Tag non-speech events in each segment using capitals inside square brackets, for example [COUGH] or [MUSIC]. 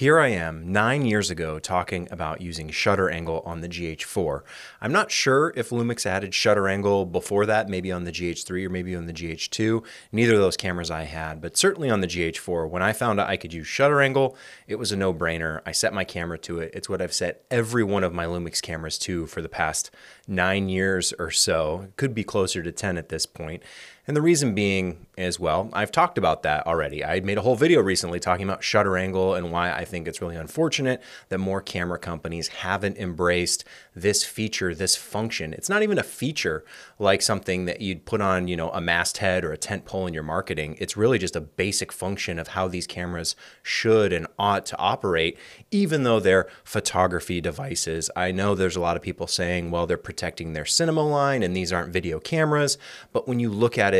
Here I am nine years ago talking about using shutter angle on the GH4. I'm not sure if Lumix added shutter angle before that, maybe on the GH3 or maybe on the GH2. Neither of those cameras I had, but certainly on the GH4. When I found out I could use shutter angle, it was a no brainer. I set my camera to it. It's what I've set every one of my Lumix cameras to for the past nine years or so. It could be closer to 10 at this point. And the reason being is, well, I've talked about that already. I made a whole video recently talking about shutter angle and why I think it's really unfortunate that more camera companies haven't embraced this feature, this function. It's not even a feature like something that you'd put on, you know, a masthead or a tent pole in your marketing. It's really just a basic function of how these cameras should and ought to operate, even though they're photography devices. I know there's a lot of people saying, well, they're protecting their cinema line and these aren't video cameras. But when you look at it,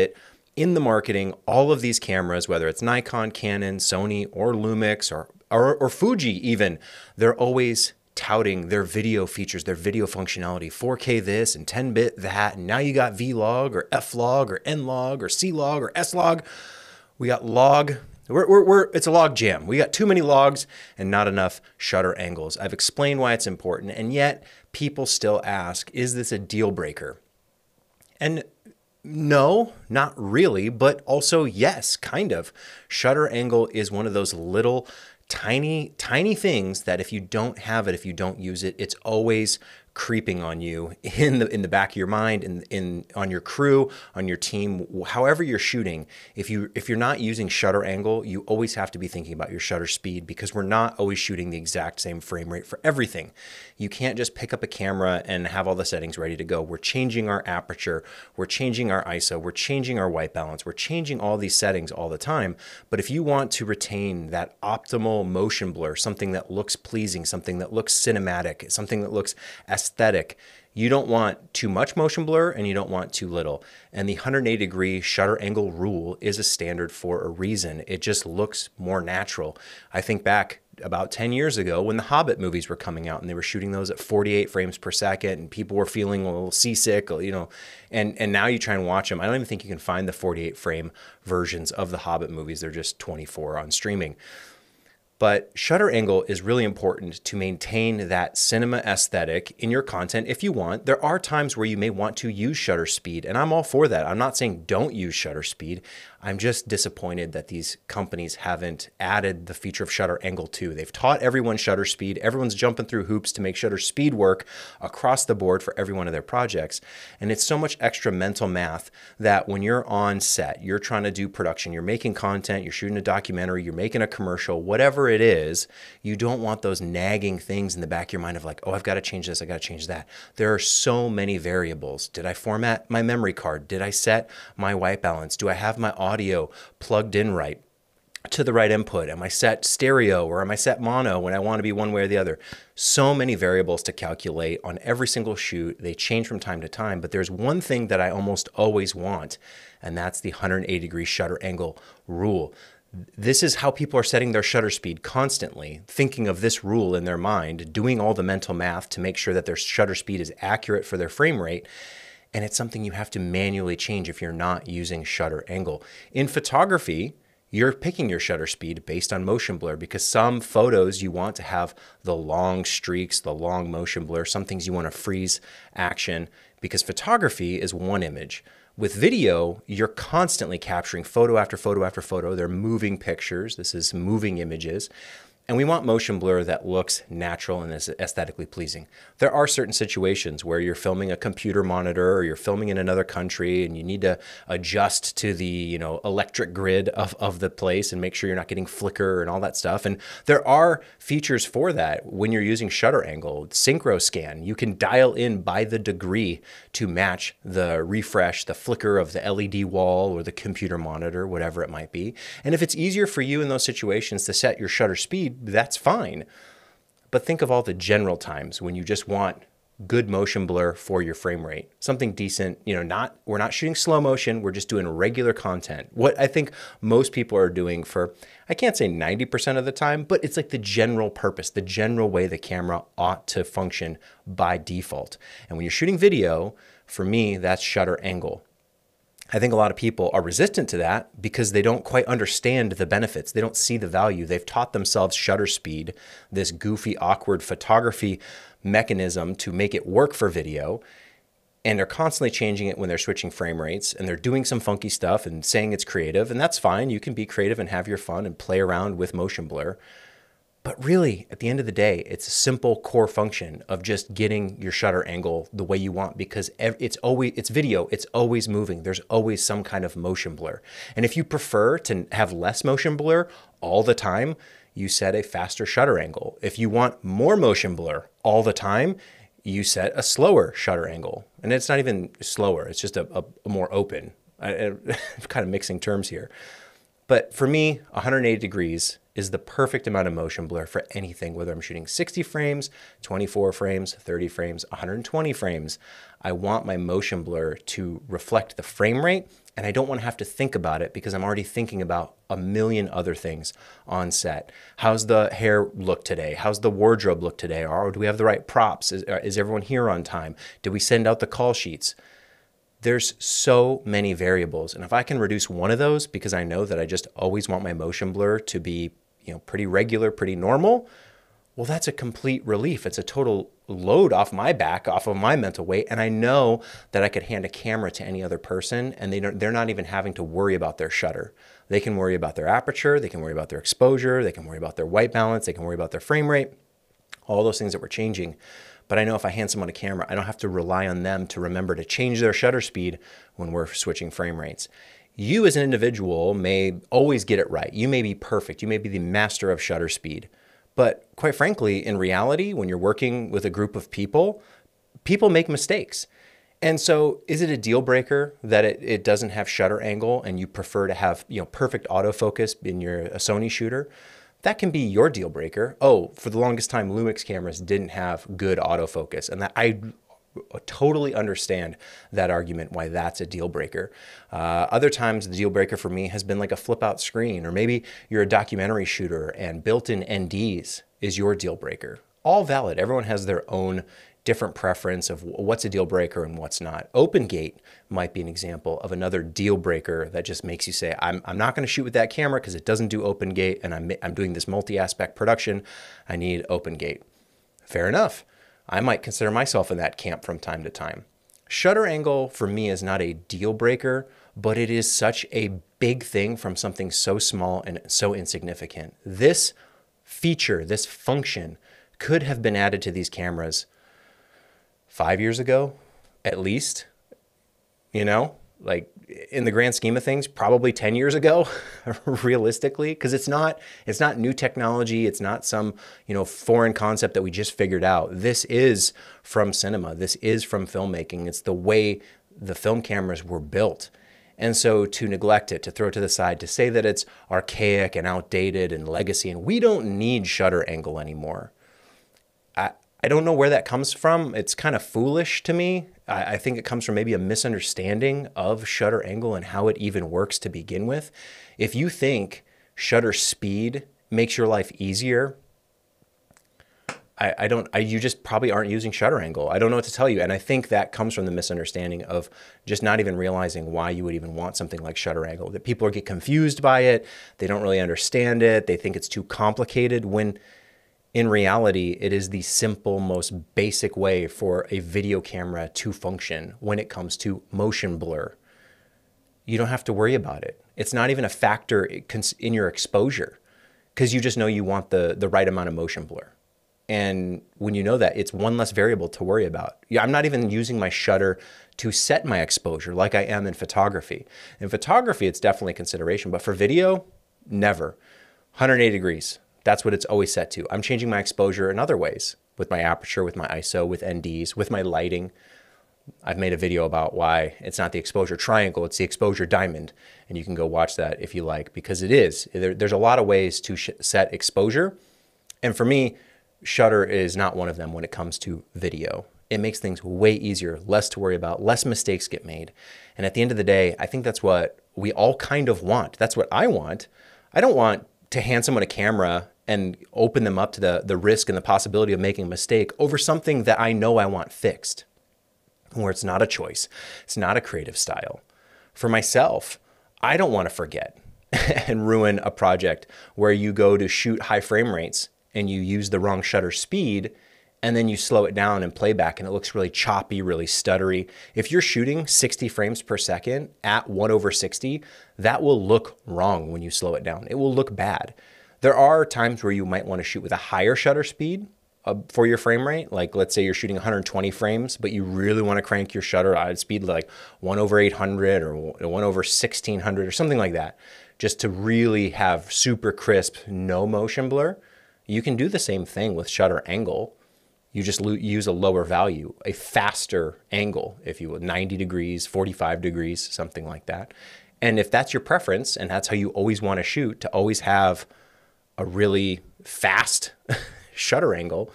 in the marketing, all of these cameras, whether it's Nikon, Canon, Sony, or Lumix, or, or, or Fuji even, they're always touting their video features, their video functionality, 4K this and 10 bit that, and now you got Vlog or F-Log or N-Log or C-Log or S-Log. We got log. We're, we're, we're, it's a log jam. We got too many logs and not enough shutter angles. I've explained why it's important, and yet people still ask, is this a deal breaker? And no, not really, but also yes, kind of. Shutter angle is one of those little tiny, tiny things that if you don't have it, if you don't use it, it's always creeping on you in the in the back of your mind in in on your crew on your team however you're shooting if you if you're not using shutter angle you always have to be thinking about your shutter speed because we're not always shooting the exact same frame rate for everything. You can't just pick up a camera and have all the settings ready to go. We're changing our aperture. We're changing our iso we're changing our white balance. We're changing all these settings all the time. But if you want to retain that optimal motion blur something that looks pleasing something that looks cinematic something that looks aesthetic. You don't want too much motion blur and you don't want too little. And the 180 degree shutter angle rule is a standard for a reason. It just looks more natural. I think back about 10 years ago when the Hobbit movies were coming out and they were shooting those at 48 frames per second and people were feeling a little seasick, you know, and, and now you try and watch them. I don't even think you can find the 48 frame versions of the Hobbit movies. They're just 24 on streaming. But shutter angle is really important to maintain that cinema aesthetic in your content if you want. There are times where you may want to use shutter speed, and I'm all for that. I'm not saying don't use shutter speed. I'm just disappointed that these companies haven't added the feature of shutter angle too. They've taught everyone shutter speed. Everyone's jumping through hoops to make shutter speed work across the board for every one of their projects. And it's so much extra mental math that when you're on set, you're trying to do production, you're making content, you're shooting a documentary, you're making a commercial, whatever it is, you don't want those nagging things in the back of your mind of like, oh, I've got to change this, I got to change that. There are so many variables. Did I format my memory card? Did I set my white balance? Do I have my audio plugged in right? to the right input? Am I set stereo or am I set mono when I want to be one way or the other? So many variables to calculate on every single shoot. They change from time to time, but there's one thing that I almost always want, and that's the 180 degree shutter angle rule. This is how people are setting their shutter speed constantly, thinking of this rule in their mind, doing all the mental math to make sure that their shutter speed is accurate for their frame rate and it's something you have to manually change if you're not using shutter angle. In photography, you're picking your shutter speed based on motion blur because some photos you want to have the long streaks, the long motion blur. Some things you want to freeze action because photography is one image. With video, you're constantly capturing photo after photo after photo. They're moving pictures. This is moving images. And we want motion blur that looks natural and is aesthetically pleasing. There are certain situations where you're filming a computer monitor or you're filming in another country and you need to adjust to the, you know, electric grid of, of the place and make sure you're not getting flicker and all that stuff. And there are features for that when you're using shutter angle, synchro scan. You can dial in by the degree to match the refresh, the flicker of the LED wall or the computer monitor, whatever it might be. And if it's easier for you in those situations to set your shutter speed that's fine. But think of all the general times when you just want good motion blur for your frame rate. Something decent, you know, not we're not shooting slow motion, we're just doing regular content. What I think most people are doing for I can't say 90% of the time, but it's like the general purpose, the general way the camera ought to function by default. And when you're shooting video, for me, that's shutter angle. I think a lot of people are resistant to that because they don't quite understand the benefits. They don't see the value. They've taught themselves shutter speed, this goofy, awkward photography mechanism to make it work for video. And they're constantly changing it when they're switching frame rates and they're doing some funky stuff and saying it's creative. And that's fine. You can be creative and have your fun and play around with motion blur. But really, at the end of the day, it's a simple core function of just getting your shutter angle the way you want because it's always it's video, it's always moving. There's always some kind of motion blur. And if you prefer to have less motion blur all the time, you set a faster shutter angle. If you want more motion blur all the time, you set a slower shutter angle. And it's not even slower, it's just a, a, more open. I, am [LAUGHS] kind of mixing terms here. But for me, 180 degrees is the perfect amount of motion blur for anything, whether I'm shooting 60 frames, 24 frames, 30 frames, 120 frames. I want my motion blur to reflect the frame rate, and I don't want to have to think about it because I'm already thinking about a million other things on set. How's the hair look today? How's the wardrobe look today? Or do we have the right props? Is, uh, is everyone here on time? Did we send out the call sheets? There's so many variables. And if I can reduce one of those because I know that I just always want my motion blur to be you know, pretty regular, pretty normal, well, that's a complete relief. It's a total load off my back, off of my mental weight. And I know that I could hand a camera to any other person and they don't, they're not even having to worry about their shutter. They can worry about their aperture, they can worry about their exposure, they can worry about their white balance, they can worry about their frame rate, all those things that we're changing. But I know if I hand someone a camera, I don't have to rely on them to remember to change their shutter speed when we're switching frame rates you as an individual may always get it right. You may be perfect. You may be the master of shutter speed. But quite frankly, in reality, when you're working with a group of people, people make mistakes. And so is it a deal breaker that it, it doesn't have shutter angle and you prefer to have you know perfect autofocus in your a Sony shooter? That can be your deal breaker. Oh, for the longest time, Lumix cameras didn't have good autofocus. And that I totally understand that argument why that's a deal breaker. Uh, other times, the deal breaker for me has been like a flip out screen, or maybe you're a documentary shooter and built in NDs is your deal breaker. All valid. Everyone has their own different preference of what's a deal breaker and what's not. OpenGate might be an example of another deal breaker that just makes you say, I'm, I'm not going to shoot with that camera because it doesn't do OpenGate and I'm, I'm doing this multi aspect production. I need OpenGate. Fair enough. I might consider myself in that camp from time to time. Shutter angle for me is not a deal breaker, but it is such a big thing from something so small and so insignificant. This feature, this function, could have been added to these cameras five years ago, at least. You know, like in the grand scheme of things probably 10 years ago [LAUGHS] realistically because it's not it's not new technology. It's not some you know foreign concept that we just figured out. This is from cinema. This is from filmmaking. It's the way the film cameras were built. And so to neglect it to throw it to the side to say that it's archaic and outdated and legacy and we don't need shutter angle anymore I, don't know where that comes from. It's kind of foolish to me. I, I think it comes from maybe a misunderstanding of shutter angle and how it even works to begin with. If you think shutter speed makes your life easier, I, I don't. I, you just probably aren't using shutter angle. I don't know what to tell you, and I think that comes from the misunderstanding of just not even realizing why you would even want something like shutter angle. That people get confused by it. They don't really understand it. They think it's too complicated. When in reality, it is the simple, most basic way for a video camera to function when it comes to motion blur. You don't have to worry about it. It's not even a factor in your exposure because you just know you want the, the right amount of motion blur. And when you know that, it's one less variable to worry about. I'm not even using my shutter to set my exposure like I am in photography. In photography, it's definitely a consideration, but for video, never. 180 degrees. That's what it's always set to. I'm changing my exposure in other ways with my aperture, with my ISO, with NDs, with my lighting. I've made a video about why it's not the exposure triangle, it's the exposure diamond. And you can go watch that if you like, because it is. There, there's a lot of ways to set exposure. And for me, shutter is not one of them when it comes to video. It makes things way easier, less to worry about, less mistakes get made. And at the end of the day, I think that's what we all kind of want. That's what I want. I don't want to hand someone a camera and open them up to the, the risk and the possibility of making a mistake over something that I know I want fixed, where it's not a choice, it's not a creative style. For myself, I don't want to forget [LAUGHS] and ruin a project where you go to shoot high frame rates and you use the wrong shutter speed and then you slow it down and playback and it looks really choppy, really stuttery. If you're shooting 60 frames per second at 1 over 60, that will look wrong when you slow it down. It will look bad. There are times where you might want to shoot with a higher shutter speed uh, for your frame rate. Like let's say you're shooting 120 frames, but you really want to crank your shutter at speed like 1 over 800 or 1 over 1600 or something like that, just to really have super crisp, no motion blur. You can do the same thing with shutter angle you just use a lower value, a faster angle, if you will, 90 degrees, 45 degrees, something like that. And if that's your preference and that's how you always want to shoot, to always have a really fast [LAUGHS] shutter angle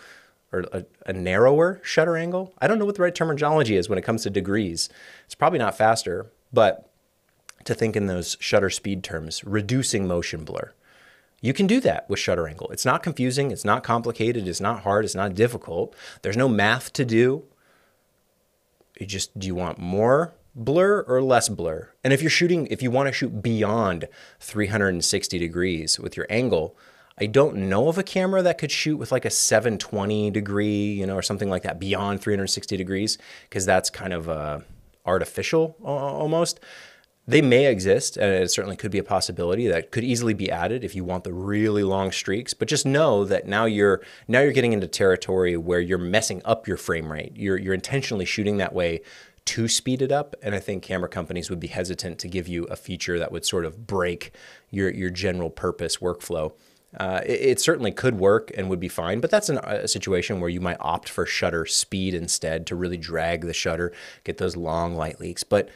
or a, a, narrower shutter angle, I don't know what the right terminology is when it comes to degrees. It's probably not faster, but to think in those shutter speed terms, reducing motion blur. You can do that with shutter angle. It's not confusing, it's not complicated, it's not hard, it's not difficult. There's no math to do. You just do you want more blur or less blur? And if you're shooting if you want to shoot beyond 360 degrees with your angle, I don't know of a camera that could shoot with like a 720 degree, you know, or something like that beyond 360 degrees because that's kind of uh, artificial almost. They may exist, and it certainly could be a possibility that could easily be added if you want the really long streaks. But just know that now you're now you're getting into territory where you're messing up your frame rate. You're you're intentionally shooting that way to speed it up, and I think camera companies would be hesitant to give you a feature that would sort of break your your general purpose workflow. Uh, it, it, certainly could work and would be fine, but that's an, a situation where you might opt for shutter speed instead to really drag the shutter, get those long light leaks. But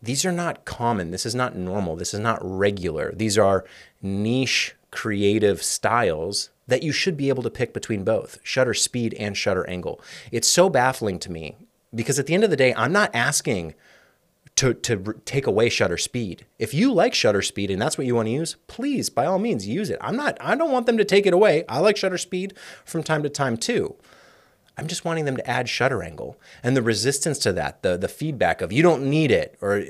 these are not common. This is not normal. This is not regular. These are niche creative styles that you should be able to pick between both shutter speed and shutter angle. It's so baffling to me because at the end of the day, I'm not asking to, to take away shutter speed. If you like shutter speed and that's what you want to use, please, by all means, use it. I'm not, I don't want them to take it away. I like shutter speed from time to time too. I'm just wanting them to add shutter angle. And the resistance to that, the, the feedback of you don't need it or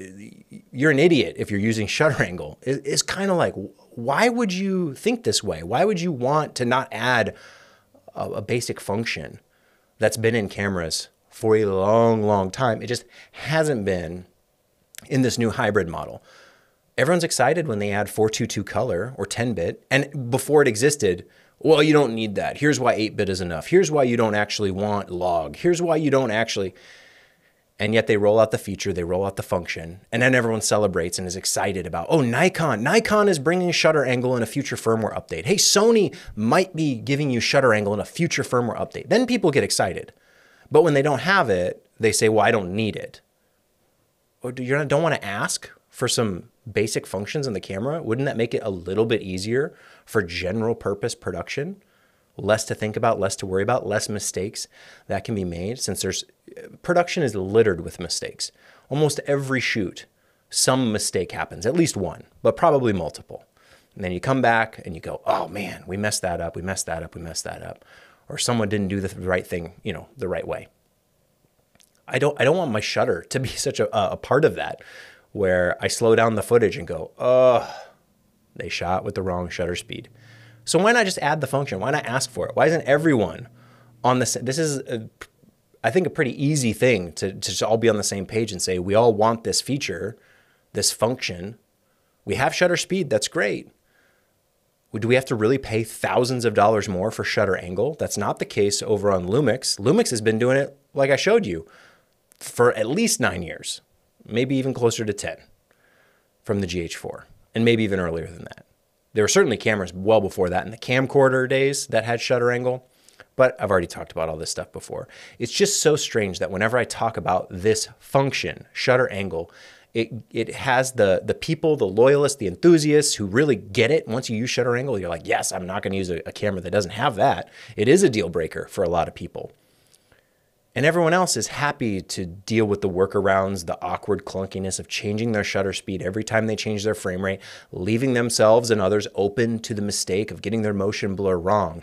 you're an idiot if you're using [LAUGHS] shutter angle is, kind of like, why would you think this way? Why would you want to not add a, a basic function that's been in cameras for a long, long time? It just hasn't been in this new hybrid model. Everyone's excited when they add 422 color or 10 bit. And before it existed, well, you don't need that. Here's why 8 bit is enough. Here's why you don't actually want log. Here's why you don't actually. And yet they roll out the feature, they roll out the function, and then everyone celebrates and is excited about, oh, Nikon. Nikon is bringing shutter angle in a future firmware update. Hey, Sony might be giving you shutter angle in a future firmware update. Then people get excited. But when they don't have it, they say, well, I don't need it. Or do you don't want to ask for some basic functions in the camera? Wouldn't that make it a little bit easier for general purpose production, less to think about, less to worry about, less mistakes that can be made since there's production is littered with mistakes. Almost every shoot, some mistake happens, at least one, but probably multiple. And then you come back and you go, "Oh man, we messed that up. We messed that up. We messed that up." Or someone didn't do the right thing, you know, the right way. I don't I don't want my shutter to be [LAUGHS] such a, a part of that where I slow down the footage and go, "Oh, they shot with the wrong shutter speed. So why not just add the function? Why not ask for it? Why isn't everyone on this? This is, a, I think, a pretty easy thing to, to all be on the same page and say, we all want this feature, this function. We have shutter speed. That's great. Do we have to really pay thousands of dollars more for shutter angle? That's not the case over on Lumix. Lumix has been doing it, like I showed you, for at least nine years, maybe even closer to 10 from the GH4 and maybe even earlier than that. There were certainly cameras well before that in the camcorder days that had shutter angle, but I've already talked about all this stuff before. It's just so strange that whenever I talk about this function, shutter angle, it, it has the, the people, the loyalists, the enthusiasts who really get it. Once you use shutter angle, you're like, yes, I'm not going to use a, a camera that doesn't have that. It is a deal breaker for a lot of people. And everyone else is happy to deal with the workarounds, the awkward clunkiness of changing their shutter speed every time they change their frame rate, leaving themselves and others open to the mistake of getting their motion blur wrong.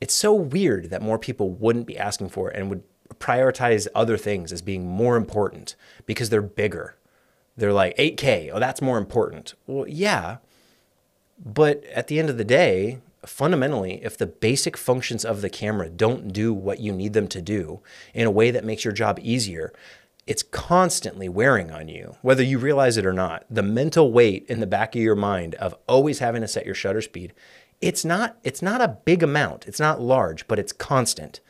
It's so weird that more people wouldn't be asking for it and would prioritize other things as being more important because they're bigger. They're like 8K. Oh, that's more important. Well, yeah. But at the end of the day, fundamentally, if the basic functions of the camera don't do what you need them to do in a way that makes your job easier, it's constantly wearing on you, whether you realize it or not. The mental weight in the back of your mind of always having to set your shutter speed, it's not it's not a big amount. It's not large, but it's constant.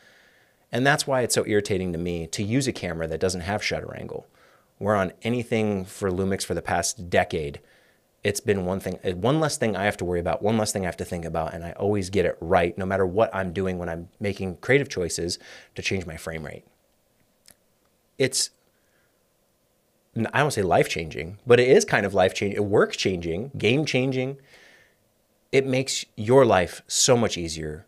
And that's why it's so irritating to me to use a camera that doesn't have shutter angle. Where on anything for Lumix for the past decade, it's been one thing, uh, one less thing I have to worry about, one less thing I have to think about, and I always get it right no matter what I'm doing when I'm making creative choices to change my frame rate. It's I don't say life changing, but it is kind of life changing, work changing, game changing. It makes your life so much easier.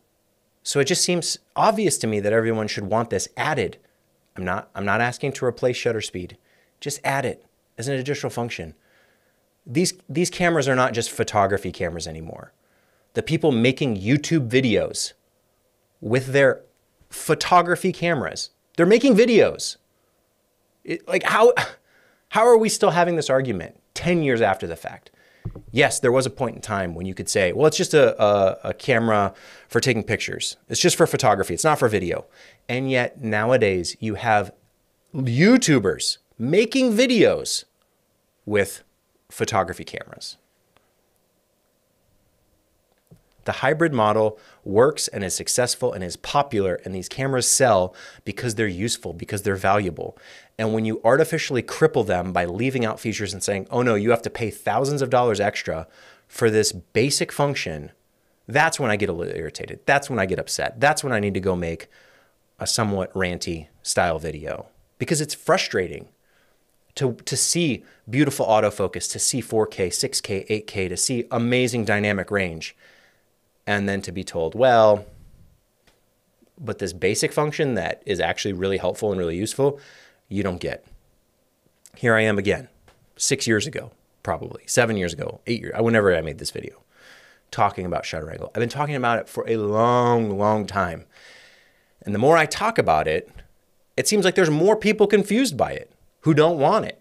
So it just seems obvious to me that everyone should want this added. I'm not I'm not asking to replace shutter speed. Just add it as an additional function. These these cameras are not just photography cameras anymore. The people making YouTube videos with their photography cameras, they're making videos. It, like how how are we still having this argument 10 years after the fact? Yes, there was a point in time when you could say, well, it's just a, a, a, camera for taking pictures. It's just for photography. It's not for video. And yet nowadays you have YouTubers making videos with photography cameras. The hybrid model works and is successful and is popular, and these cameras sell because they're useful, because they're valuable. And when you artificially cripple them by leaving out features and saying, oh no, you have to pay thousands of dollars extra for this basic function, that's when I get a little irritated. That's when I get upset. That's when I need to go make a somewhat ranty style video because it's frustrating to, to see beautiful autofocus, to see 4K, 6K, 8K, to see amazing dynamic range and then to be told, well, but this basic function that is actually really helpful and really useful, you don't get. Here I am again, six years ago, probably seven years ago, eight years, whenever I made this video, talking about shutter angle. I've been talking about it for a long, long time. And the more I talk about it, it seems like there's more people confused by it who don't want it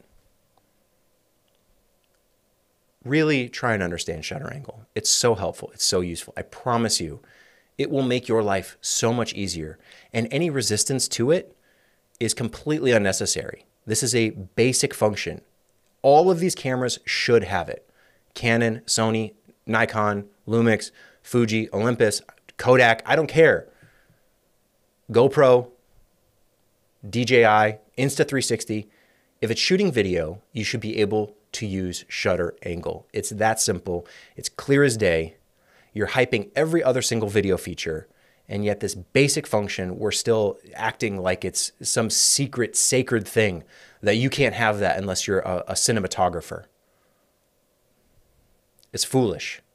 really try and understand shutter angle. It's so helpful. It's so useful. I promise you, it will make your life so much easier. And any resistance to it is completely unnecessary. This is a basic function. All of these cameras should have it. Canon, Sony, Nikon, Lumix, Fuji, Olympus, Kodak, I don't care. GoPro, DJI, Insta360. If it's shooting video, you should be able to use shutter angle. It's that simple. It's clear as day. You're hyping every other single video feature, and yet this basic function, we're still acting like it's some secret, sacred thing that you can't have that unless you're a, a cinematographer. It's foolish.